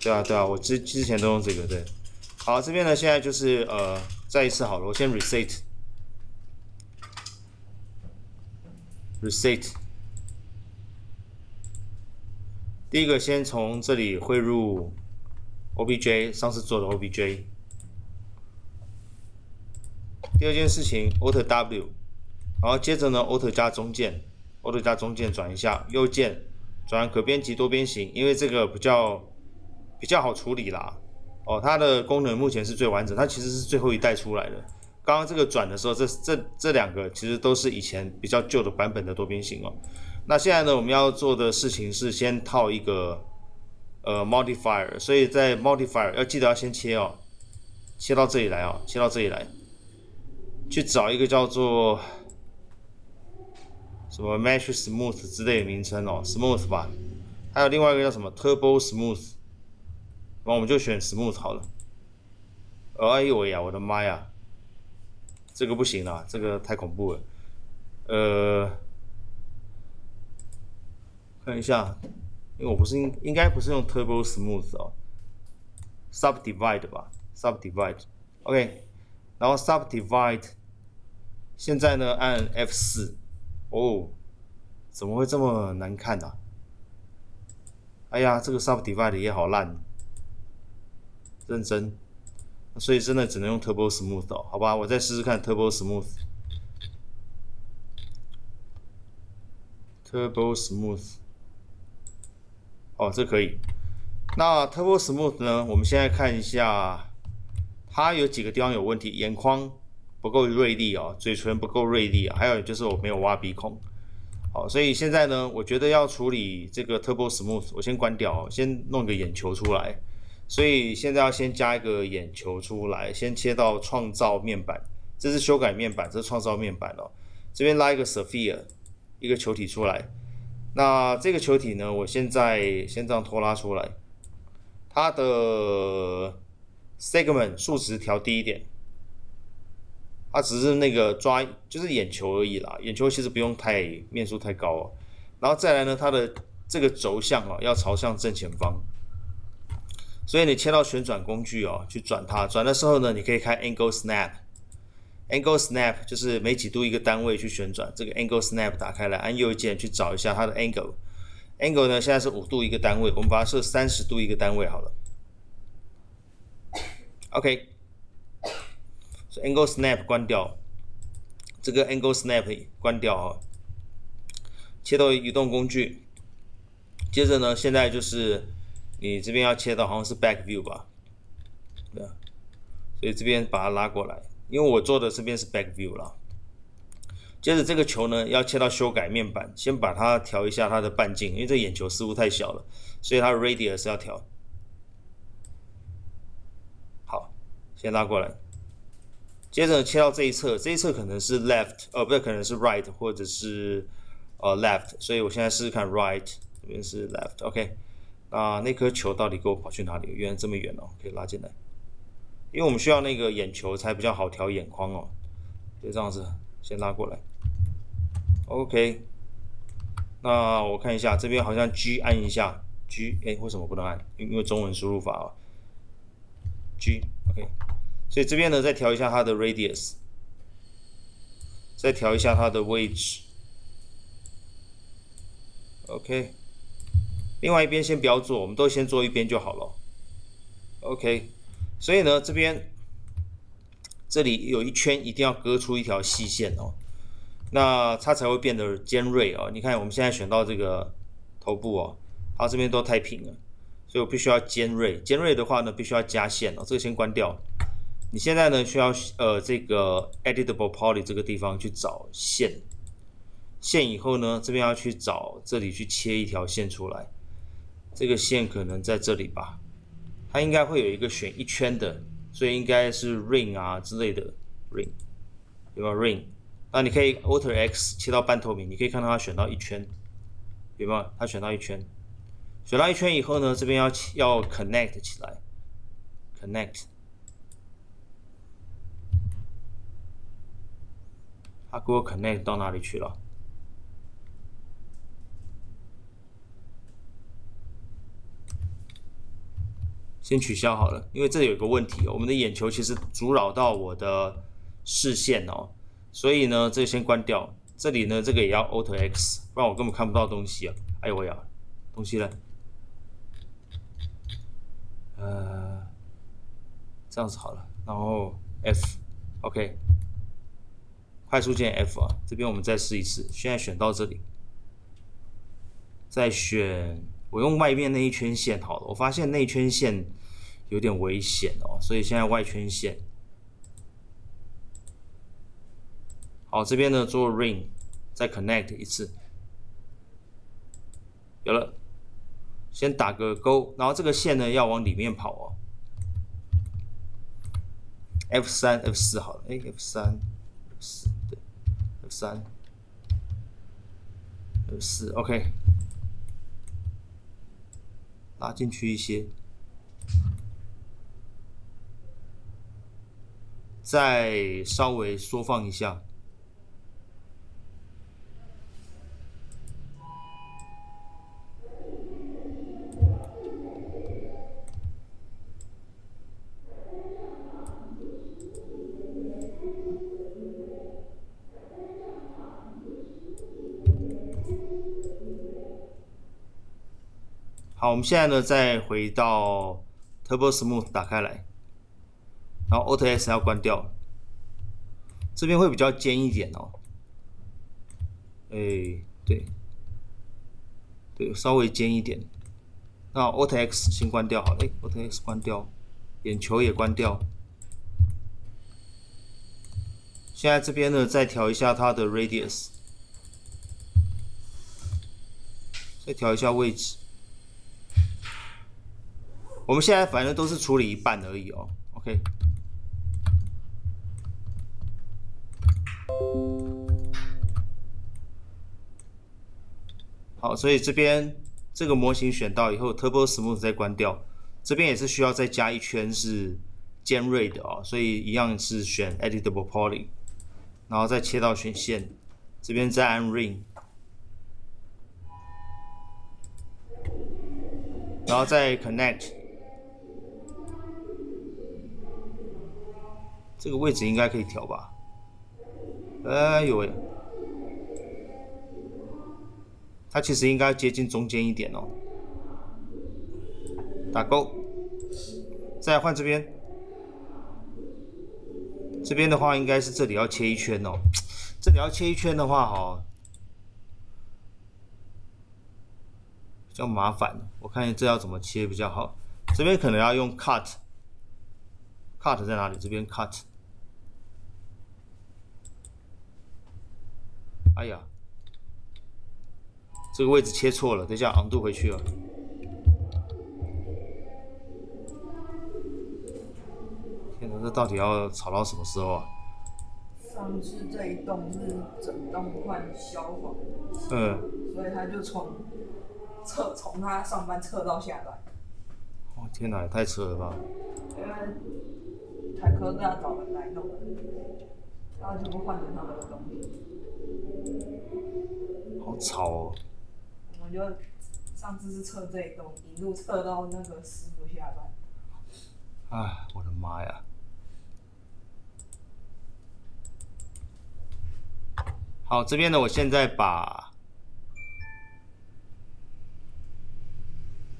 对啊，对啊，我之之前都用这个，对。好，这边呢，现在就是呃，再一次好了，我先 reset，reset。第一个先从这里汇入 OBJ，上次做的 OBJ。第二件事情，Alt W，然后接着呢，Alt 加中键，Alt 加中键转一下，右键转可编辑多边形，因为这个比较比较好处理啦。哦，它的功能目前是最完整，它其实是最后一代出来的。刚刚这个转的时候，这这这两个其实都是以前比较旧的版本的多边形哦。那现在呢，我们要做的事情是先套一个呃 modifier，所以在 modifier 要记得要先切哦，切到这里来哦，切到这里来，去找一个叫做什么 mesh smooth 之类的名称哦，smooth 吧，还有另外一个叫什么 turbo smooth。那我们就选 smooth 好了。哎呦喂呀，我的妈呀，这个不行了，这个太恐怖了。呃，看一下，因为我不是应应该不是用 turbo smooth 哦，subdivide 吧，subdivide。OK，然后 subdivide，现在呢按 F 四。哦，怎么会这么难看呢？哎呀，这个 subdivide 也好烂。认真，所以真的只能用 Turbo Smooth 哦，好吧，我再试试看 Turbo Smooth，Turbo Smooth，哦，这可以。那 Turbo Smooth 呢？我们现在看一下，它有几个地方有问题，眼眶不够锐利哦，嘴唇不够锐利，还有就是我没有挖鼻孔。好，所以现在呢，我觉得要处理这个 Turbo Smooth，我先关掉，先弄个眼球出来。所以现在要先加一个眼球出来，先切到创造面板，这是修改面板，这是创造面板哦。这边拉一个 sphere，一个球体出来。那这个球体呢，我现在先这样拖拉出来，它的 segment 数值调低一点，它只是那个抓就是眼球而已啦，眼球其实不用太面数太高哦。然后再来呢，它的这个轴向啊要朝向正前方。所以你切到旋转工具哦，去转它。转的时候呢，你可以开 Angle Snap。Angle Snap 就是每几度一个单位去旋转。这个 Angle Snap 打开来，按右键去找一下它的 Angle。Angle 呢，现在是五度一个单位，我们把它设三十度一个单位好了。OK。所以 Angle Snap 关掉，这个 Angle Snap 关掉哦。切到移动工具，接着呢，现在就是。你这边要切到好像是 back view 吧，对啊，所以这边把它拉过来，因为我做的这边是 back view 了。接着这个球呢要切到修改面板，先把它调一下它的半径，因为这眼球似乎太小了，所以它的 radius 要调。好，先拉过来。接着切到这一侧，这一侧可能是 left，哦不对，可能是 right 或者是呃 left，所以我现在试试看 right，这边是 left，OK。那颗球到底给我跑去哪里？原来这么远哦，可以拉进来。因为我们需要那个眼球才比较好调眼眶哦，就这样子先拉过来。OK，那我看一下这边好像 G 按一下 G，哎，为什么不能按？因为中文输入法啊。G，OK，所以这边呢再调一下它的 radius，再调一下它的位置。OK。另外一边先不要做，我们都先做一边就好了。OK，所以呢，这边这里有一圈，一定要割出一条细线哦，那它才会变得尖锐哦。你看，我们现在选到这个头部哦，它这边都太平了，所以我必须要尖锐。尖锐的话呢，必须要加线哦。这个先关掉。你现在呢，需要呃这个 Editable Poly 这个地方去找线，线以后呢，这边要去找这里去切一条线出来。这个线可能在这里吧，它应该会有一个选一圈的，所以应该是 ring 啊之类的 ring，对吧？ring，那你可以 Alt X 切到半透明，你可以看到它选到一圈，有没有？它选到一圈，选到一圈以后呢，这边要要 connect 起来，connect，它给我 connect 到哪里去了？先取消好了，因为这里有个问题，我们的眼球其实阻扰到我的视线哦，所以呢，这先关掉。这里呢，这个也要 Alt X，不然我根本看不到东西啊！哎呦我呀，东西呢？呃，这样子好了，然后 F，OK，快速键 F 啊，这边我们再试一次，现在选到这里，再选，我用外面那一圈线好了，我发现内圈线有点危险哦，所以现在外圈线。好，这边呢做 ring，再 connect 一次，有了，先打个勾，然后这个线呢要往里面跑哦。F 三 F 四好了，哎，F 三 F 四对，F 三。F 四 OK，拉进去一些，再稍微缩放一下。好，我们现在呢，再回到 Turbo Smooth 打开来，然后 Auto S 要关掉，这边会比较尖一点哦。哎，对，对，稍微尖一点。那 Auto X 先关掉好了，哎，Auto X 关掉，眼球也关掉。现在这边呢，再调一下它的 Radius，再调一下位置。我们现在反正都是处理一半而已哦，OK。好，所以这边这个模型选到以后，Turbo Smooth 再关掉，这边也是需要再加一圈是尖锐的哦，所以一样是选 Editable Poly，然后再切到选线，这边再按 Ring，然后再 Connect。这个位置应该可以调吧？哎呦喂，它其实应该接近中间一点哦。打勾，再换这边。这边的话应该是这里要切一圈哦。这里要切一圈的话，哈，比较麻烦。我看这要怎么切比较好？这边可能要用 cut cut，cut 在哪里？这边 cut。哎呀，这个位置切错了，等一下昂度回去啊。天哪，这到底要吵到什么时候啊？上次这一栋是整栋换消防，嗯，所以他就从撤从他上班撤到下班。哦天哪，也太扯了吧！因为台科都要找人来弄，然后就不换成他们的东西。好吵哦！我们就上次是测这一栋，一路测到那个师傅下班。哎，我的妈呀！好，这边呢，我现在把，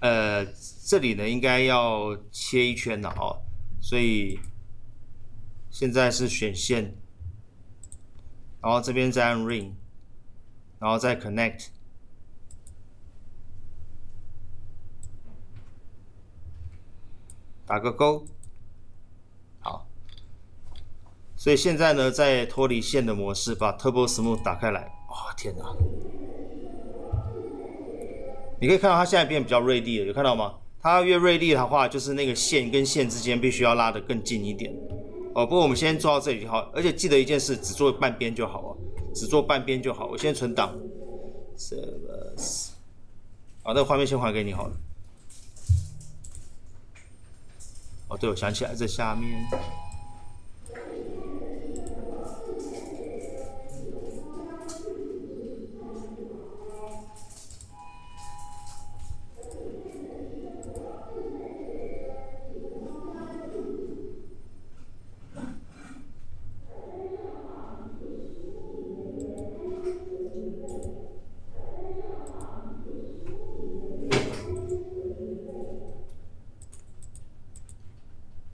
呃，这里呢应该要切一圈了哦，所以现在是选线。然后这边再按 ring，然后再 connect，打个勾，好。所以现在呢，在脱离线的模式，把 Turbo Smooth 打开来。哇，天哪！你可以看到它现在变比较锐利了，有看到吗？它越锐利的话，就是那个线跟线之间必须要拉得更近一点。哦，不过我们先做到这里就好，而且记得一件事，只做半边就好哦，只做半边就好。我先存档，好，那个画面先还给你好了。哦，对，我想起来，在下面。